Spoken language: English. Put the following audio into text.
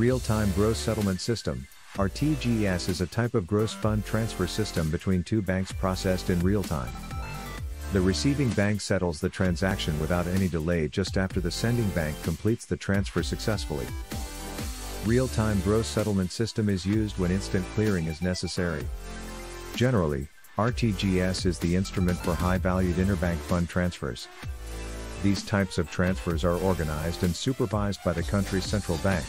Real-time Gross Settlement System, RTGS is a type of gross fund transfer system between two banks processed in real time. The receiving bank settles the transaction without any delay just after the sending bank completes the transfer successfully. Real-time gross settlement system is used when instant clearing is necessary. Generally, RTGS is the instrument for high-valued interbank fund transfers. These types of transfers are organized and supervised by the country's central bank.